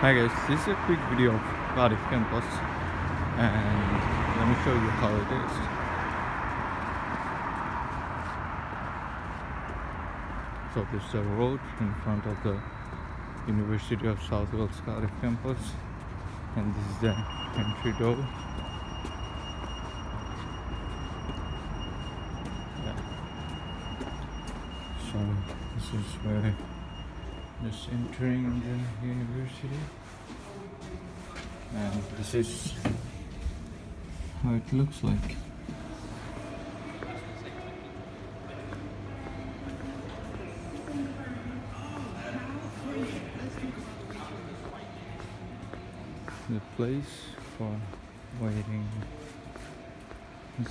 Hi guys, this is a quick video of Cardiff campus and let me show you how it is. So this is the road in front of the University of South Wales Cardiff campus and this is the entry door. Yeah. So this is where just entering the university. And this is how it looks like. The place for waiting is